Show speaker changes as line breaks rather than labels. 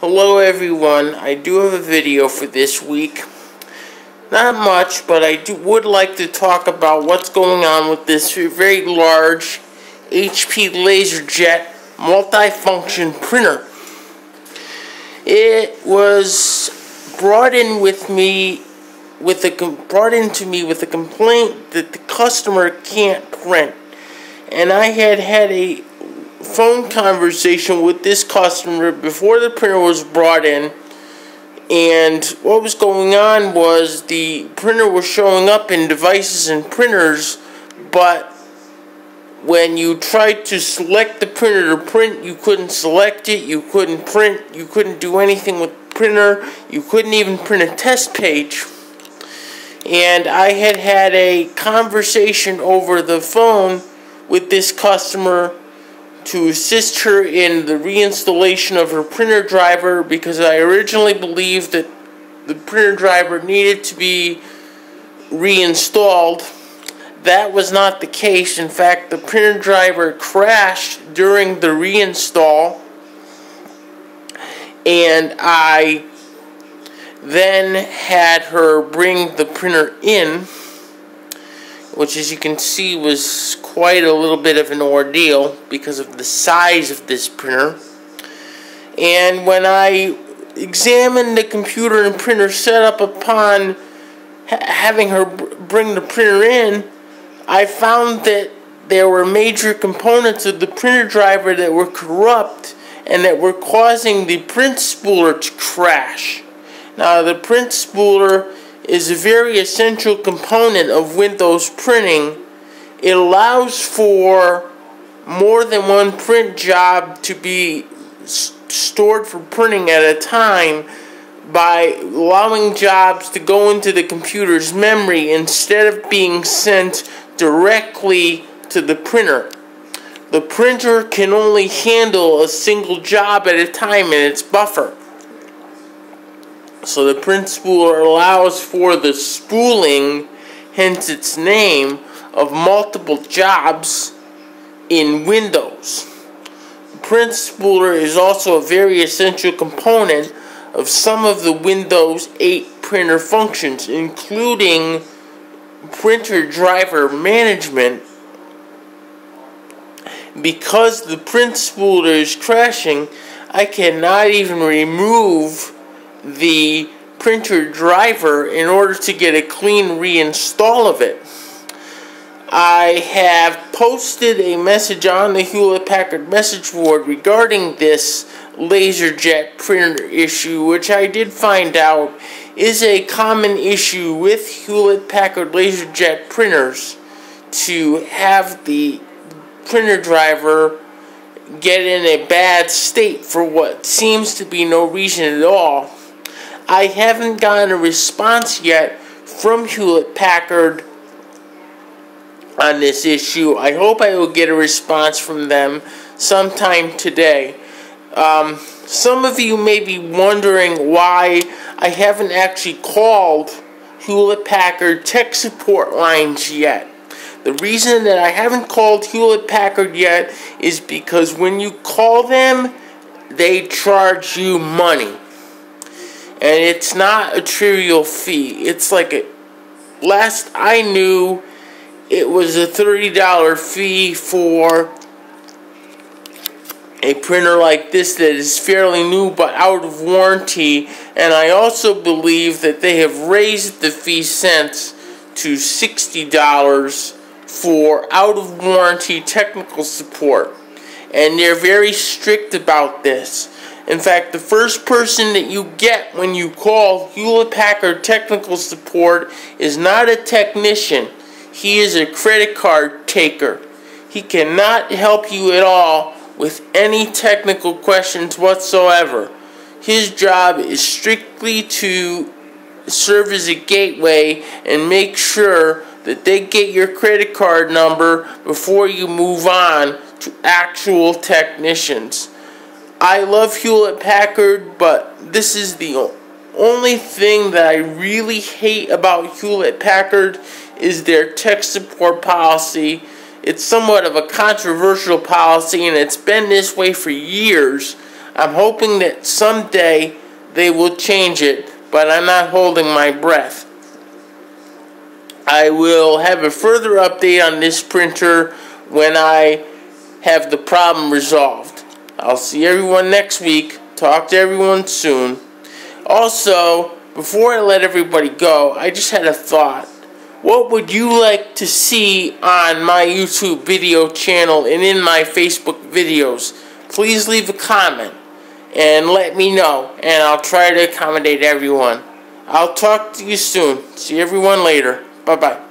Hello everyone, I do have a video for this week. Not much, but I do, would like to talk about what's going on with this very large HP LaserJet multifunction printer. It was brought in with me with a brought into me with a complaint that the customer can't print. And I had had a phone conversation with this customer before the printer was brought in. And what was going on was the printer was showing up in devices and printers, but when you tried to select the printer to print, you couldn't select it, you couldn't print, you couldn't do anything with the printer, you couldn't even print a test page. And I had had a conversation over the phone with this customer to assist her in the reinstallation of her printer driver because I originally believed that the printer driver needed to be reinstalled. That was not the case. In fact, the printer driver crashed during the reinstall, and I then had her bring the printer in which as you can see was quite a little bit of an ordeal because of the size of this printer. And when I examined the computer and printer setup upon ha having her bring the printer in, I found that there were major components of the printer driver that were corrupt and that were causing the print spooler to crash. Now, the print spooler is a very essential component of Windows printing. It allows for more than one print job to be stored for printing at a time by allowing jobs to go into the computer's memory instead of being sent directly to the printer. The printer can only handle a single job at a time in its buffer. So the print spooler allows for the spooling, hence its name, of multiple jobs in Windows. Print spooler is also a very essential component of some of the Windows 8 printer functions, including printer driver management. Because the print spooler is crashing, I cannot even remove the printer driver in order to get a clean reinstall of it. I have posted a message on the Hewlett Packard message board regarding this LaserJet printer issue, which I did find out is a common issue with Hewlett Packard LaserJet printers to have the printer driver get in a bad state for what seems to be no reason at all. I haven't gotten a response yet from Hewlett Packard on this issue. I hope I will get a response from them sometime today. Um, some of you may be wondering why I haven't actually called Hewlett Packard tech support lines yet. The reason that I haven't called Hewlett Packard yet is because when you call them, they charge you money and it's not a trivial fee. It's like a last I knew it was a $30 fee for a printer like this that is fairly new but out of warranty. And I also believe that they have raised the fee since to $60 for out of warranty technical support. And they're very strict about this. In fact, the first person that you get when you call Hewlett Packard technical support is not a technician. He is a credit card taker. He cannot help you at all with any technical questions whatsoever. His job is strictly to serve as a gateway and make sure that they get your credit card number before you move on to actual technicians. I love Hewlett Packard, but this is the only thing that I really hate about Hewlett Packard is their tech support policy. It's somewhat of a controversial policy, and it's been this way for years. I'm hoping that someday they will change it, but I'm not holding my breath. I will have a further update on this printer when I have the problem resolved. I'll see everyone next week. Talk to everyone soon. Also, before I let everybody go, I just had a thought. What would you like to see on my YouTube video channel and in my Facebook videos? Please leave a comment and let me know, and I'll try to accommodate everyone. I'll talk to you soon. See everyone later. Bye bye.